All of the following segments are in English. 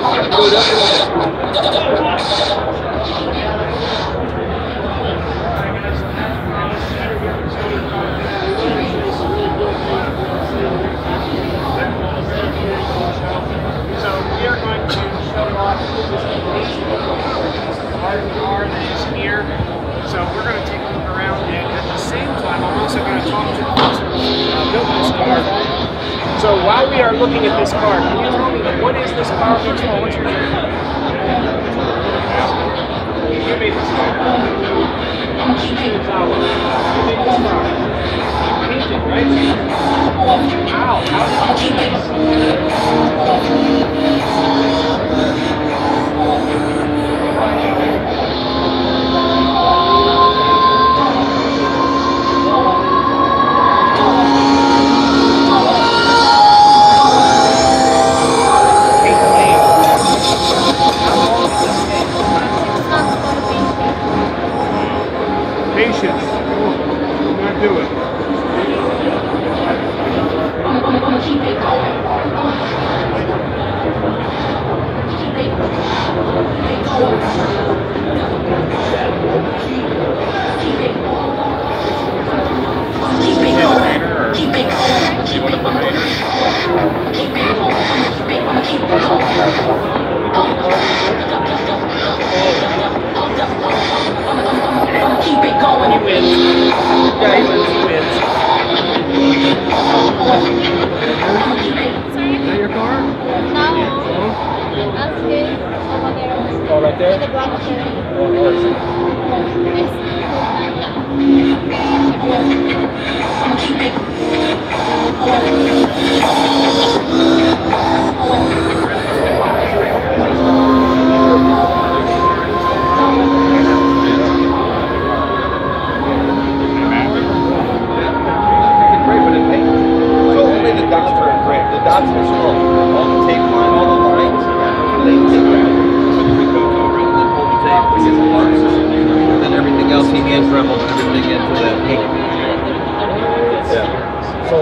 Good. So while we are looking at this car, can you tell me what is this car? What's your name? Right? Wow. How did you this? Keep it going. He wins. Yeah, he wins. He wins. Is that your car? No, that's good. Over there. Right The there? black everything hand everything into ink. Yeah. So,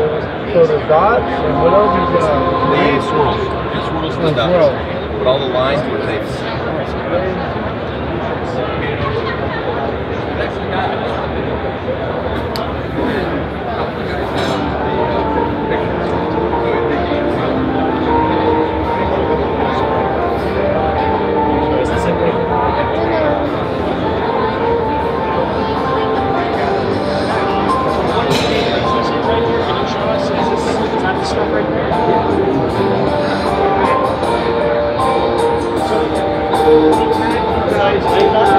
so the dots and what else is uh? The swirls. The swirls and the dots. But all the lines were taped. Guys, I